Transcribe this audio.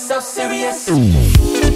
so serious.